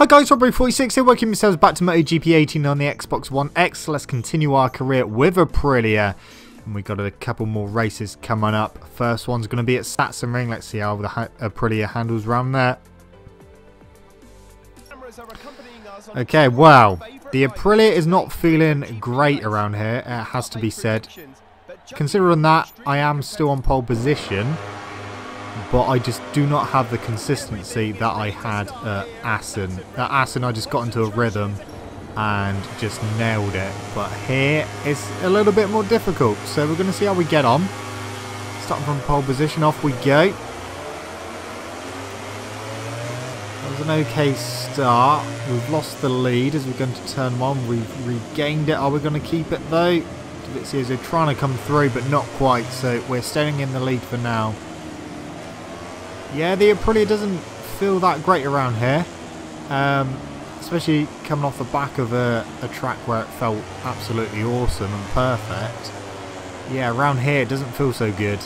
Hi guys, Robbo46 here, welcome yourselves back to MotoGP 18 on the Xbox One X. Let's continue our career with Aprilia. And we've got a couple more races coming up. First one's going to be at Sachsenring. Let's see how the Aprilia handles around there. Okay, well, the Aprilia is not feeling great around here, it has to be said. Considering that, I am still on pole position but I just do not have the consistency that I had at Assen. At Assen I just got into a rhythm and just nailed it. But here it's a little bit more difficult. So we're going to see how we get on. Starting from pole position, off we go. That was an okay start. We've lost the lead as we're going to turn one. We've regained it. Are we going to keep it though? Dovizioso trying to come through but not quite. So we're staying in the lead for now. Yeah, the Aprilia doesn't feel that great around here. Um, especially coming off the back of a, a track where it felt absolutely awesome and perfect. Yeah, around here it doesn't feel so good.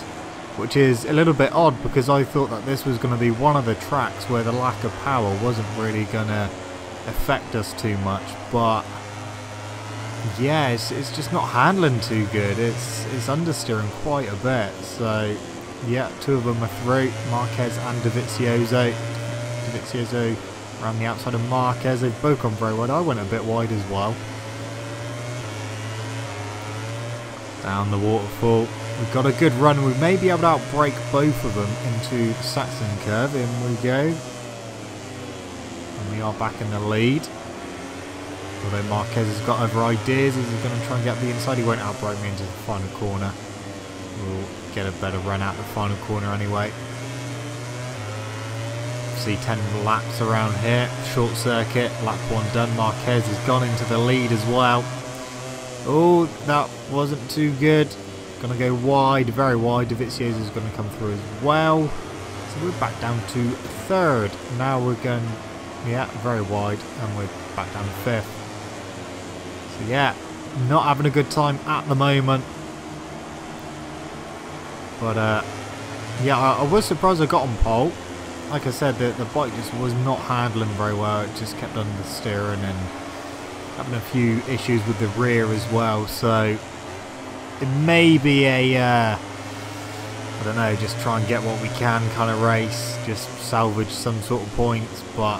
Which is a little bit odd because I thought that this was going to be one of the tracks where the lack of power wasn't really going to affect us too much. But yeah, it's, it's just not handling too good. It's, it's understeering quite a bit. So yeah, two of them are through. Marquez and Dovizioso. Dovizioso around the outside of Marquez. They've both gone very wide. I went a bit wide as well. Down the waterfall. We've got a good run. We may be able to outbrake both of them into the Sachsen curve. In we go. And we are back in the lead. Although Marquez has got other ideas. He's going to try and get the inside. He won't outbrake me into the final corner. We'll get a better run out the final corner anyway. See 10 laps around here. Short circuit. Lap 1 done. Marquez has gone into the lead as well. Oh, that wasn't too good. Going to go wide, very wide. Dovizioso is going to come through as well. So we're back down to third. Now we're going, yeah, very wide. And we're back down to fifth. So yeah, not having a good time at the moment. But uh, yeah, I, I, was surprised I got on pole. Like I said, the, the bike just was not handling very well. It just kept understeering and having a few issues with the rear as well. So it may be a, uh, I don't know, just try and get what we can kind of race. Just salvage some sort of points. But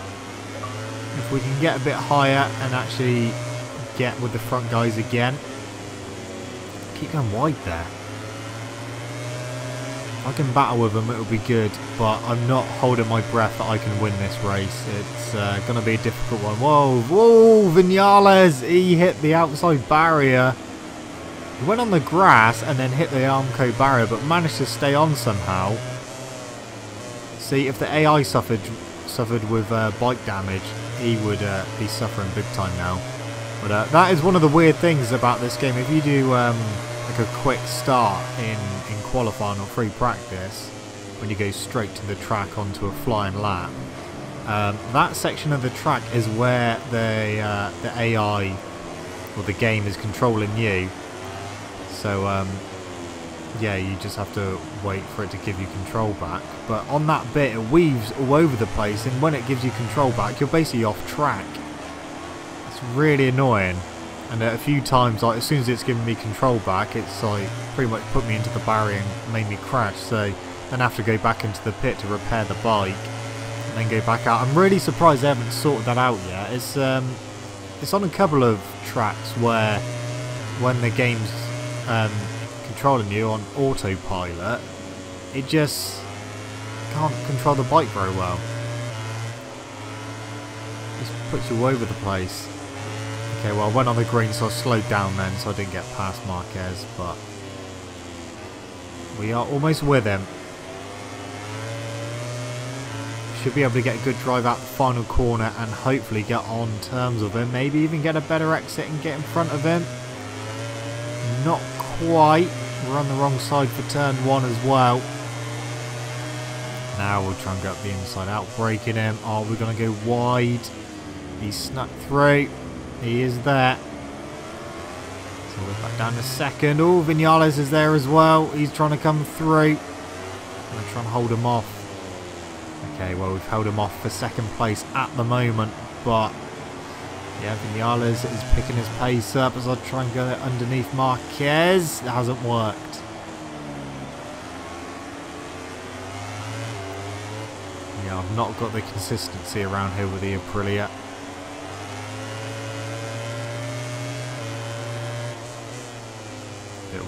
if we can get a bit higher and actually get with the front guys again. Keep going wide there. I can battle with them, it'll be good, but I'm not holding my breath that I can win this race. It's uh, going to be a difficult one. Whoa, whoa, Vinales, he hit the outside barrier. He went on the grass and then hit the Armco barrier, but managed to stay on somehow. See, if the AI suffered suffered with uh, bike damage, he would uh, be suffering big time now. But uh, that is one of the weird things about this game. If you do um, like a quick start in, in qualifying or free practice when you go straight to the track onto a flying lap. Um, that section of the track is where the uh, the AI or the game is controlling you. So um, yeah, you just have to wait for it to give you control back. But on that bit, it weaves all over the place, and when it gives you control back, you're basically off track. It's really annoying. And a few times, like as soon as it's given me control back, it's like pretty much put me into the barrier and made me crash. So then I have to go back into the pit to repair the bike and then go back out. I'm really surprised they haven't sorted that out yet. It's um, it's on a couple of tracks where when the game's um, controlling you on autopilot, it just can't control the bike very well. Just puts you over the place. Okay, well, I went on the green, so I slowed down then, so I didn't get past Marquez, but we are almost with him. Should be able to get a good drive out the final corner and hopefully get on terms with him. Maybe even get a better exit and get in front of him. Not quite. We're on the wrong side for turn one as well. Now we'll try and get the inside out, breaking him. Oh, we're going to go wide. He snuck through. He is there. So we're back down to second. Oh, Vinales is there as well. He's trying to come through. I'm going to try and hold him off. Okay, well, we've held him off for second place at the moment. but yeah, Vinales is picking his pace up as I try and go underneath Marquez. It hasn't worked. Yeah, I've not got the consistency around here with the Aprilia.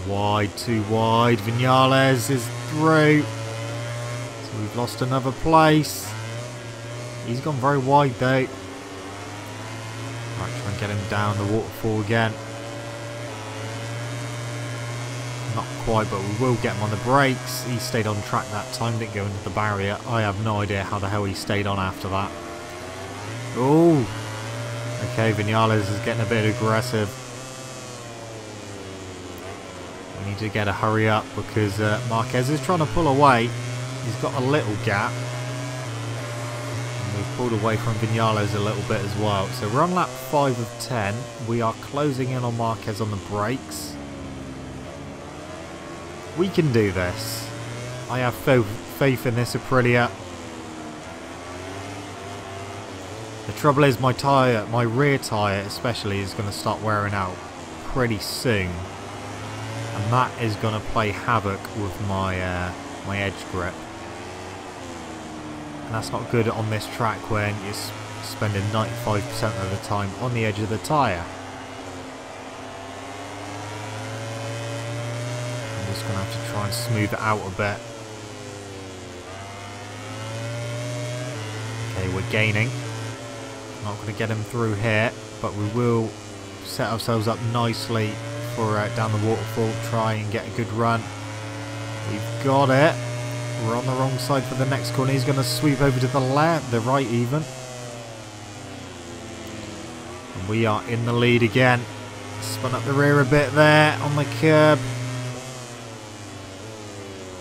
Wide, too wide. Vinales is through. So we've lost another place. He's gone very wide though. Right, try and get him down the waterfall again. Not quite, but we will get him on the brakes. He stayed on track that time, didn't go into the barrier. I have no idea how the hell he stayed on after that. Oh! Okay, Vinales is getting a bit aggressive. We need to get a hurry up because uh, Marquez is trying to pull away. He's got a little gap. And we've pulled away from Vinales a little bit as well. So we're on lap 5 of 10. We are closing in on Marquez on the brakes. We can do this. I have faith in this Aprilia. The trouble is my tyre, my rear tyre especially, is going to start wearing out pretty soon. And that is going to play havoc with my, uh, my edge grip. And that's not good on this track when you're spending 95% of the time on the edge of the tyre. I'm just going to have to try and smooth it out a bit. Okay, we're gaining. Not going to get him through here, but we will set ourselves up nicely for uh, down the waterfall, try and get a good run. We've got it. We're on the wrong side for the next corner. He's going to sweep over to the left, the right even. And we are in the lead again. Spun up the rear a bit there on the curb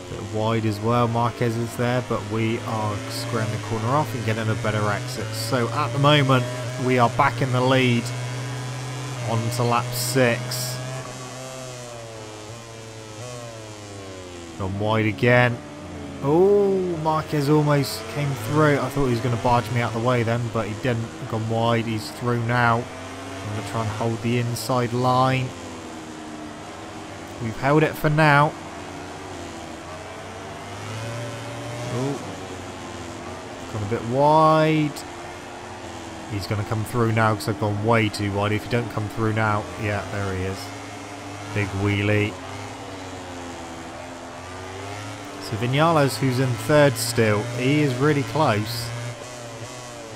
Bit wide as well. Marquez is there, but we are squaring the corner off and getting a better exit. So at the moment, we are back in the lead on to lap six. Gone wide again. Oh, Marquez almost came through. I thought he was going to barge me out the way then, but he didn't. Gone wide. He's through now. I'm going to try and hold the inside line. We've held it for now. Oh. Gone a bit wide. He's going to come through now because I've gone way too wide. If you don't come through now, yeah, there he is. Big wheelie. So Vinales, who's in third still, he is really close.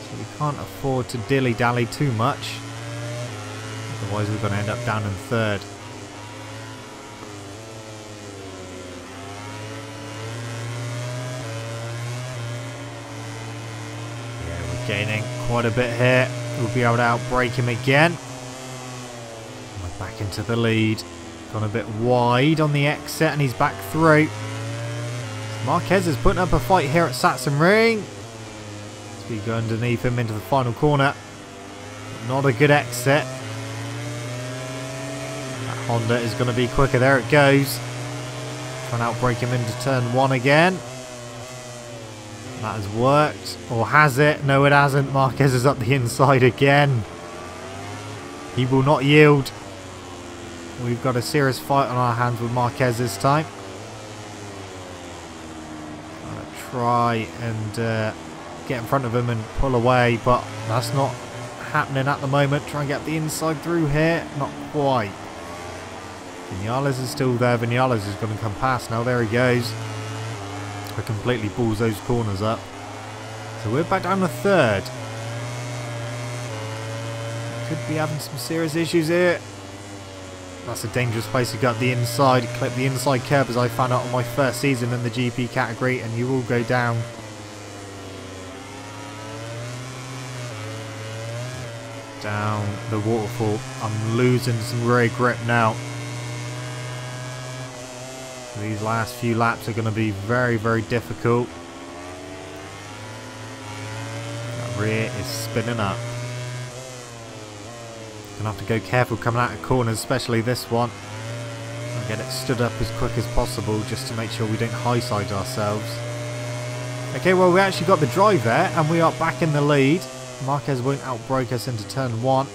So we can't afford to dilly-dally too much. Otherwise we're going to end up down in third. Yeah, we're Gaining quite a bit here. We'll be able to outbrake him again. We're back into the lead. Gone a bit wide on the exit and he's back through. Marquez is putting up a fight here at Sachsenring. As we go underneath him into the final corner. Not a good exit. That Honda is going to be quicker. There it goes. Trying to outbrake him into turn one again. That has worked. Or has it? No, it hasn't. Marquez is up the inside again. He will not yield. We've got a serious fight on our hands with Marquez this time. Try and uh, get in front of him and pull away, but that's not happening at the moment. Try and get the inside through here. Not quite. Vinales is still there. Vinales is going to come past now. There he goes completely balls those corners up. So we're back down to third. Could be having some serious issues here. That's a dangerous place to go the inside, clip the inside curb as I found out on my first season in the GP category and you will go down. Down the waterfall. I'm losing some rear grip now. These last few laps are going to be very, very difficult. That rear is spinning up. Gonna have to go careful coming out of corners, especially this one. And get it stood up as quick as possible just to make sure we don't high side ourselves. Okay, well we actually got the drive there and we are back in the lead. Marquez won't outbrake us into turn one.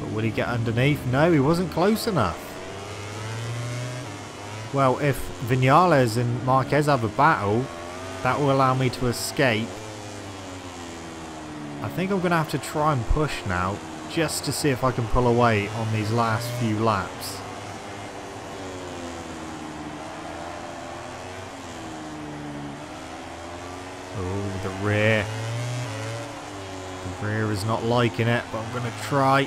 But will he get underneath? No, he wasn't close enough. Well, if Vinales and Marquez have a battle, that will allow me to escape. I think I'm going to have to try and push now, just to see if I can pull away on these last few laps. Oh, the rear. The rear is not liking it, but I'm going to try.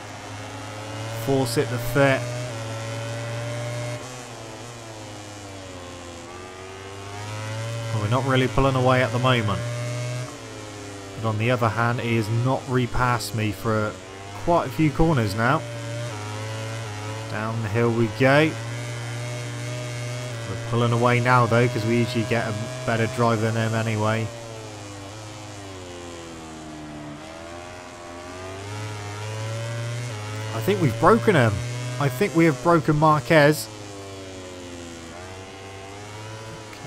Force it to fit. Well, we're not really pulling away at the moment. But on the other hand, he has not repassed me for quite a few corners now. Down the hill we go. We're pulling away now though, because we usually get a better drive than them anyway. I think we've broken him. I think we have broken Marquez.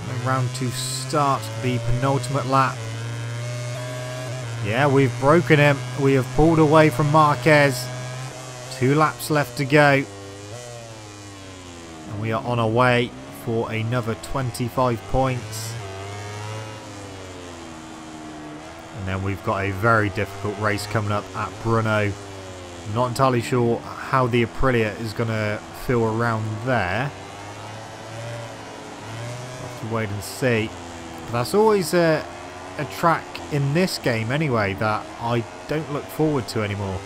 Coming round to start the penultimate lap. Yeah, we've broken him. We have pulled away from Marquez. Two laps left to go. And we are on our way for another 25 points. And then we've got a very difficult race coming up at Brno. Not entirely sure how the Aprilia is going to feel around there. Have to wait and see. But that's always a, a track in this game anyway that I don't look forward to anymore.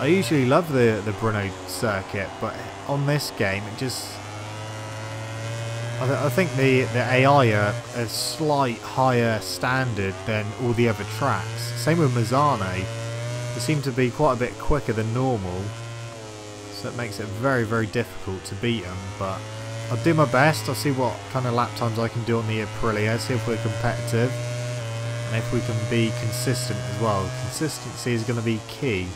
I usually love the, the Brno circuit, but on this game it just... I, th I think the, the AI are a slight higher standard than all the other tracks. Same with Misano. They seem to be quite a bit quicker than normal. So it makes it very, very difficult to beat them. But I'll do my best. I'll see what kind of lap times I can do on the Aprilia. See if we're competitive. And if we can be consistent as well. Consistency is going to be key.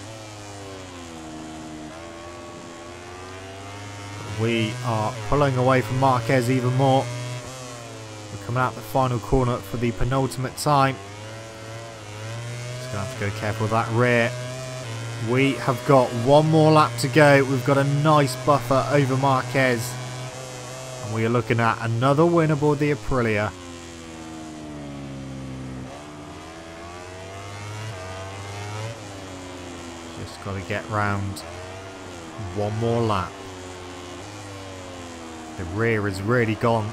We are pulling away from Marquez even more. We're coming out the final corner for the penultimate time. Just going to have to go careful with that rear. We have got one more lap to go. We've got a nice buffer over Marquez. And we are looking at another win aboard the Aprilia. Got to get round one more lap. The rear is really gone.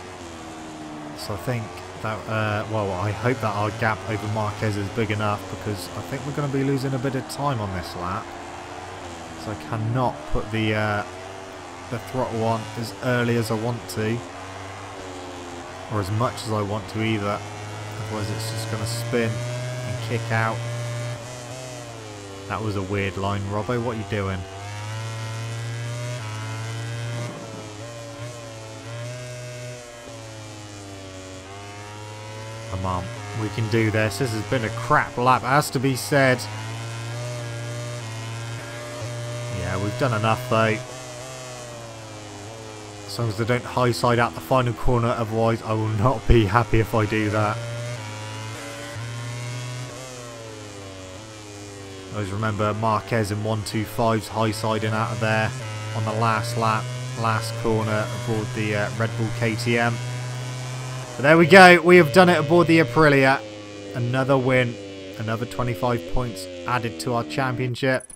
So I think that, uh, well, I hope that our gap over Marquez is big enough because I think we're going to be losing a bit of time on this lap. So I cannot put the, uh, the throttle on as early as I want to. Or as much as I want to either. Otherwise it's just going to spin and kick out. That was a weird line. Robbo, what are you doing? Come on, we can do this. This has been a crap lap, has to be said. Yeah, we've done enough though. As long as they don't high side out the final corner, otherwise I will not be happy if I do that. Always remember Marquez in 125's high siding out of there on the last lap, last corner aboard the uh, Red Bull KTM. But there we go. We have done it aboard the Aprilia. Another win. Another 25 points added to our championship.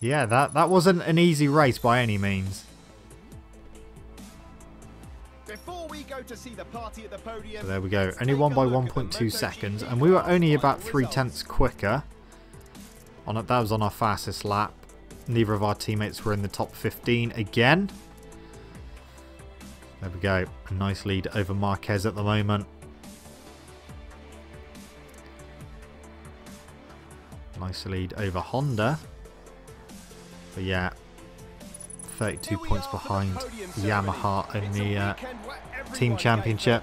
Yeah, that, that wasn't an easy race by any means. The so there we go. Only won by 1.2 seconds. And we were only about 3 tenths quicker. On it, That was on our fastest lap. Neither of our teammates were in the top 15 again. There we go. A nice lead over Marquez at the moment. Nice lead over Honda. But yeah, 32 points behind Yamaha in the uh, team championship.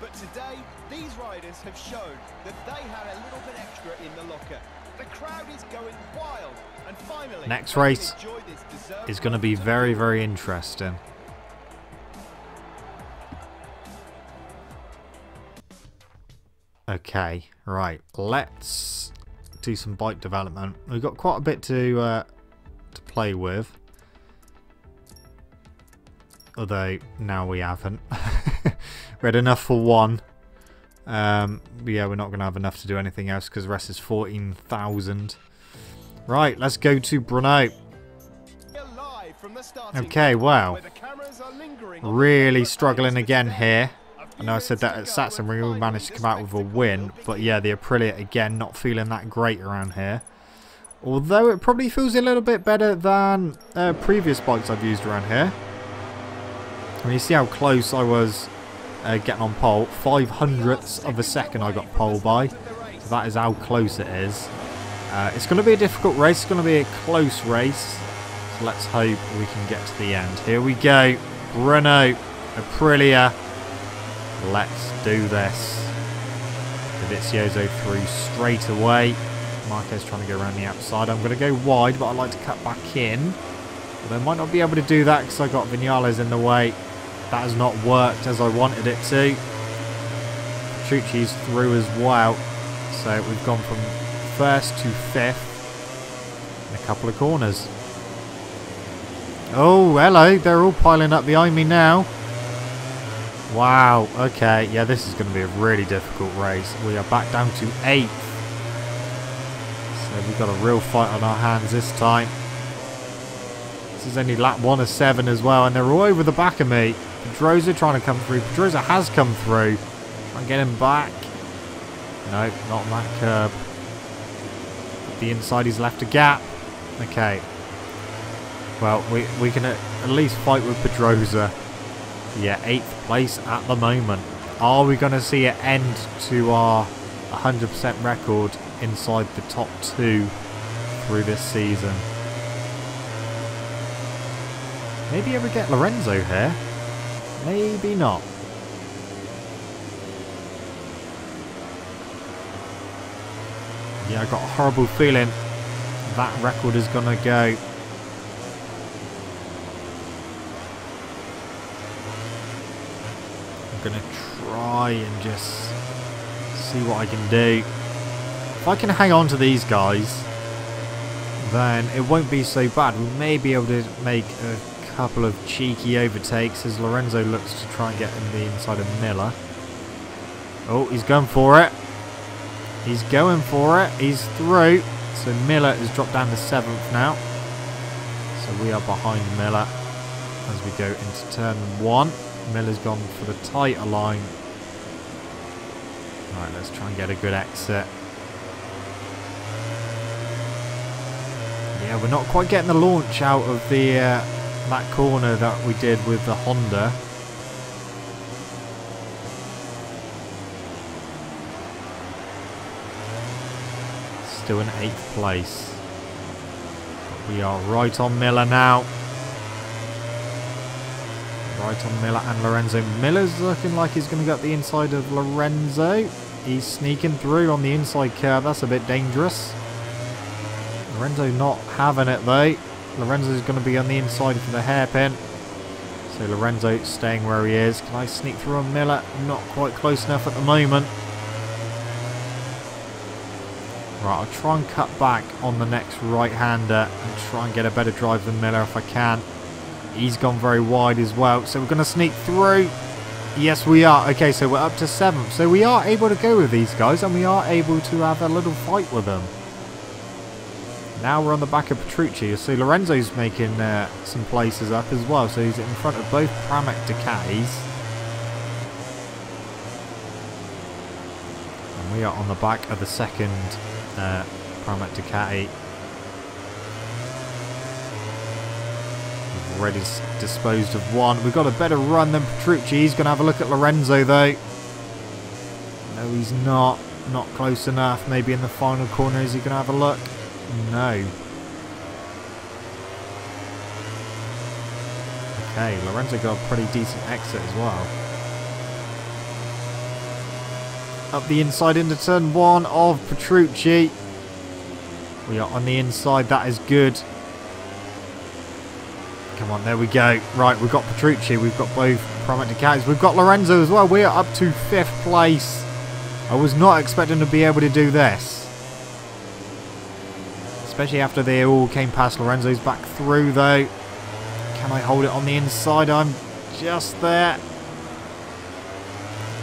But today, these riders have shown that they had a little bit extra in the locker. The crowd is going wild. And finally, next race is going to be very, very interesting. Okay, right. Let's do some bike development. We've got quite a bit to uh, to play with. Although, now we haven't. we had enough for one. Um, yeah, we're not going to have enough to do anything else because the rest is 14,000. Right, let's go to Brno. Okay, well, really struggling again here. I know I said that at Sachsen we managed to come out with a win, but yeah, the Aprilia again not feeling that great around here. Although it probably feels a little bit better than uh, previous bikes I've used around here. I mean, you see how close I was uh, getting on pole. Five hundredths of a second I got pole by. So that is how close it is. Uh, it's going to be a difficult race. It's going to be a close race. So let's hope we can get to the end. Here we go. Brno, Aprilia. Let's do this. Dovizioso through straight away. Marquez trying to go around the outside. I'm going to go wide, but I'd like to cut back in. But I might not be able to do that because I got Vinales in the way. That has not worked as I wanted it to. Petrucci's through as well. So we've gone from first to fifth in a couple of corners. Oh, hello. They're all piling up behind me now. Wow. Okay. Yeah, this is going to be a really difficult race. We are back down to eighth. So we've got a real fight on our hands this time. This is only lap one of seven as well, and they're all over the back of me. Pedrosa trying to come through. Pedrosa has come through. Try and get him back. No, not on that curb. The inside he's left a gap. Okay. Well, we, we can at, at least fight with Pedrosa. Yeah, 8th place at the moment. Are we going to see an end to our 100% record inside the top two through this season? Maybe ever get Lorenzo here? Maybe not. Yeah, I got a horrible feeling that record is going to go. I'm going to try and just see what I can do. If I can hang on to these guys, then it won't be so bad. We may be able to make a couple of cheeky overtakes as Lorenzo looks to try and get in the inside of Miller. Oh, he's going for it. He's going for it. He's through. So Miller has dropped down to 7th now. So we are behind Miller as we go into turn 1. Miller's gone for the tighter line. Right, let's try and get a good exit. Yeah, we're not quite getting the launch out of the uh, that corner that we did with the Honda. Still in 8th place. But we are right on Miller now. Right on Miller and Lorenzo. Miller's looking like he's going to get the inside of Lorenzo. He's sneaking through on the inside curve. That's a bit dangerous. Lorenzo not having it though. Lorenzo's going to be on the inside for the hairpin. So Lorenzo staying where he is. Can I sneak through on Miller? Not quite close enough at the moment. Right, I'll try and cut back on the next right-hander and try and get a better drive than Miller if I can. He's gone very wide as well. So we're going to sneak through. Yes, we are. Okay, so we're up to 7th. So we are able to go with these guys and we are able to have a little fight with them. Now we're on the back of Petrucci. You see Lorenzo's making uh, some places up as well. So he's in front of both Pramac Ducatis. And we are on the back of the second uh, Pramac Ducati. We've already disposed of one. We've got a better run than Petrucci. He's going to have a look at Lorenzo though. No, he's not. Not close enough. Maybe in the final corner is he going to have a look? No. Okay, Lorenzo got a pretty decent exit as well. Up the inside into turn one of Petrucci. We are on the inside, that is good. Come on, there we go. Right, we've got Petrucci, we've got both Pramac Ducatis, we've got Lorenzo as well. We are up to fifth place. I was not expecting to be able to do this. Especially after they all came past Lorenzo's back through though. Can I hold it on the inside? I'm just there.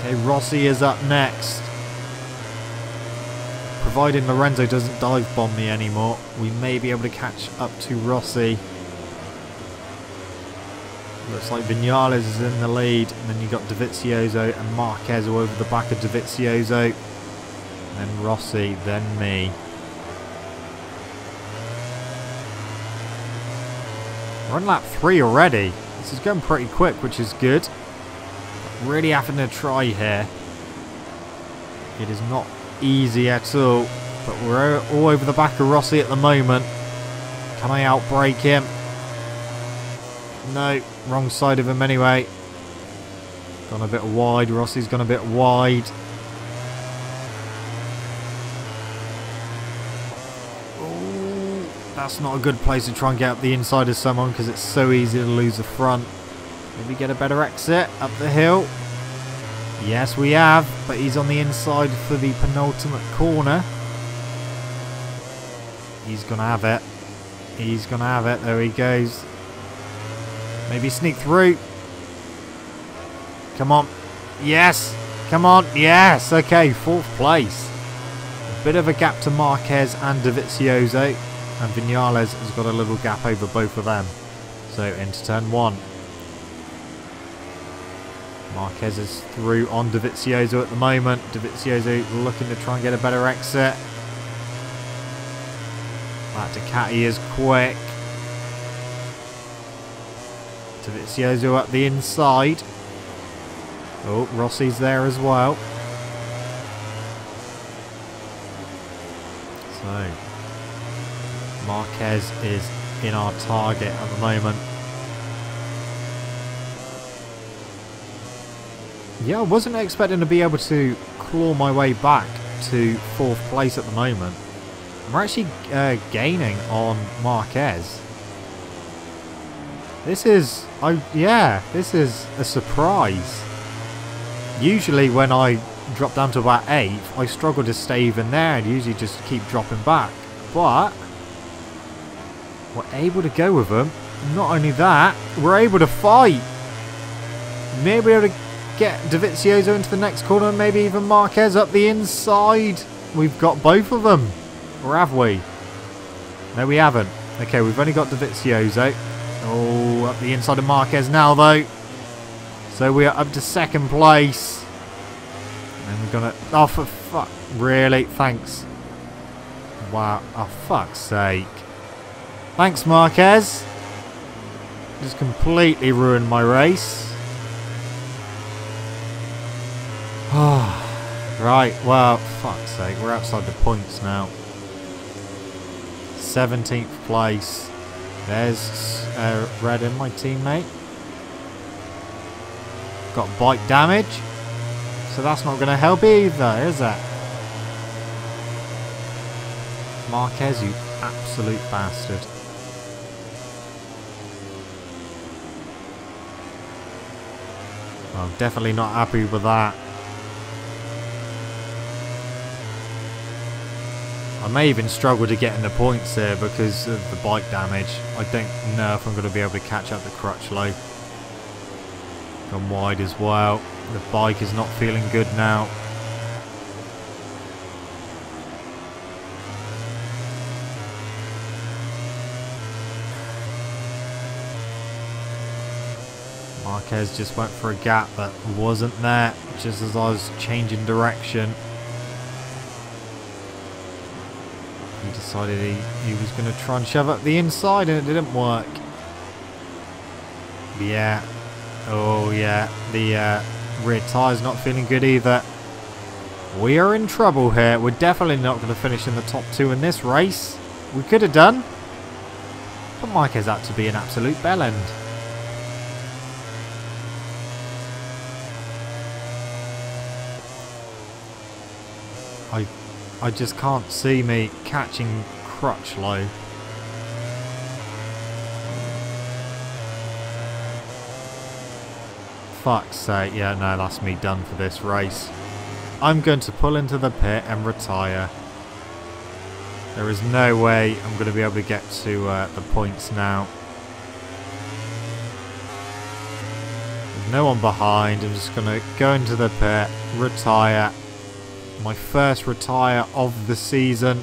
Okay, Rossi is up next. Providing Lorenzo doesn't dive bomb me anymore, we may be able to catch up to Rossi. Looks like Vinales is in the lead, and then you've got Dovizioso and Marquez over the back of Dovizioso. Then Rossi, then me. We're on lap 3 already. This is going pretty quick, which is good. Really having to try here. It is not easy at all, but we're all over the back of Rossi at the moment. Can I outbrake him? No, wrong side of him anyway. Gone a bit wide. Rossi's gone a bit wide. That's not a good place to try and get up the inside of someone because it's so easy to lose the front. Maybe get a better exit up the hill. Yes, we have, but he's on the inside for the penultimate corner. He's going to have it. He's going to have it. There he goes. Maybe sneak through. Come on. Yes. Come on. Yes. Okay, fourth place. A bit of a gap to Marquez and Dovizioso. And Vinales has got a little gap over both of them. So into turn one. Marquez is through on Dovizioso at the moment. Dovizioso looking to try and get a better exit. That Ducati is quick. Dovizioso up the inside. Oh, Rossi's there as well. So, Marquez is in our target at the moment. Yeah, I wasn't expecting to be able to claw my way back to fourth place at the moment. We're actually uh, gaining on Marquez. This is, I yeah, this is a surprise. Usually when I drop down to about 8th, I struggle to stay even there and usually just keep dropping back. But, we're able to go with them. Not only that, we're able to fight. Maybe able to get Dovizioso into the next corner, maybe even Marquez up the inside. We've got both of them. Or have we? No, we haven't. Okay, we've only got Dovizioso. Oh, up the inside of Marquez now, though. So we are up to second place. And we're going to... Oh, for fuck. Really? Thanks. Wow. Oh, fuck's sake. Thanks, Marquez. Just completely ruined my race. right, well, fuck's sake, we're outside the points now. 17th place. There's uh, Redding my teammate. Got bike damage. So that's not going to help either, is it? Marquez, you absolute bastard. I'm definitely not happy with that. I may even struggle to get in the points there because of the bike damage. I don't know if I'm going to be able to catch up to Crutchlow. Gone wide as well. The bike is not feeling good now. Marquez just went for a gap that wasn't there just as I was changing direction. He decided he, he was going to try and shove up the inside and it didn't work. Yeah. Oh, yeah. The uh, rear tyre's not feeling good either. We are in trouble here. We're definitely not going to finish in the top two in this race. We could have done. But Mike is out to be an absolute bellend. I I just can't see me catching Crutchlow. Fuck's sake, yeah, no, that's me done for this race. I'm going to pull into the pit and retire. There is no way I'm going to be able to get to uh, the points now. There's no one behind. I'm just going to go into the pit, retire. My first retire of the season.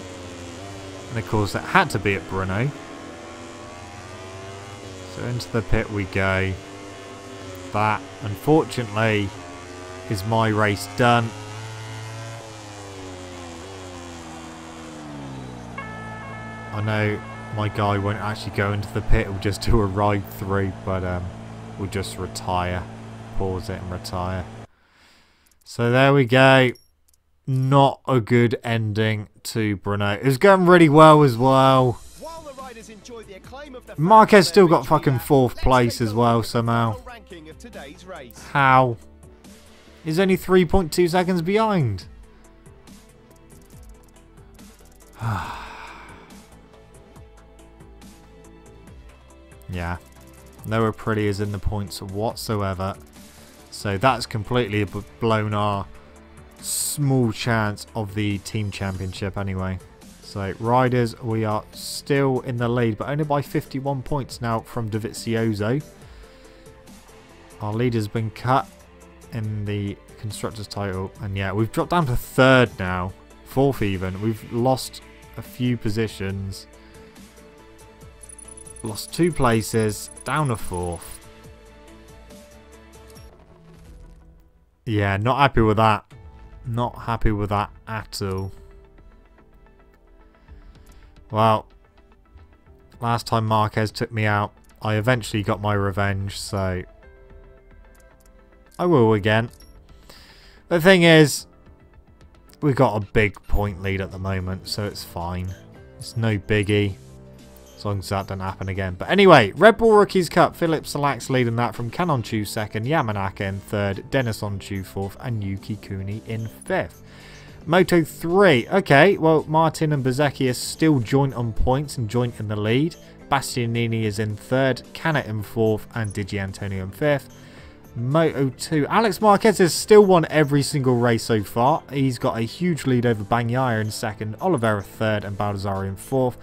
And of course, it had to be at Brno. So into the pit we go. That, unfortunately, is my race done. I know my guy won't actually go into the pit, he'll just do a ride through, but um, we'll just retire. Pause it and retire. So there we go. Not a good ending to Brno. It was going really well as well. Marquez still got fucking fourth place as well somehow. How? He's only 3.2 seconds behind. yeah. Nowhere pretty is in the points whatsoever. So that's completely blown our small chance of the team championship anyway. So riders, we are still in the lead, but only by 51 points now from Dovizioso. Our leader's been cut in the constructors title, and yeah, we've dropped down to third now, fourth even. We've lost a few positions, lost two places, down to fourth. Yeah, not happy with that. Not happy with that at all. Well, last time Marquez took me out, I eventually got my revenge, so I will again. The thing is, we've got a big point lead at the moment, so it's fine. It's no biggie, as long as that doesn't happen again. But anyway, Red Bull Rookies Cup, Filip Salač leading that from Can Öncü second, Yamanaka in third, Deniz Öncü fourth, and Yuki Kunii in fifth. Moto 3. Okay, well, Martin and Bezecchi are still joint on points and joint in the lead. Bastianini is in third, Canet in fourth, and Di Giannantonio in fifth. Moto 2. Alex Marquez has still won every single race so far. He's got a huge lead over Bagnaia in second, Oliveira third, and Baldassarri in fourth.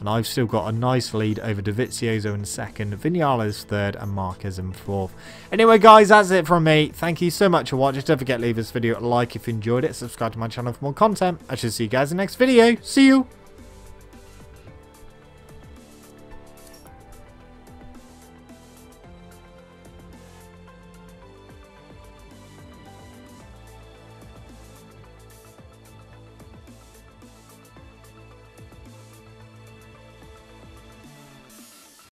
And I've still got a nice lead over Dovizioso in second, Vinales third, and Marquez in fourth. Anyway, guys, that's it from me. Thank you so much for watching. Don't forget to leave this video a like if you enjoyed it. Subscribe to my channel for more content. I shall see you guys in the next video. See you!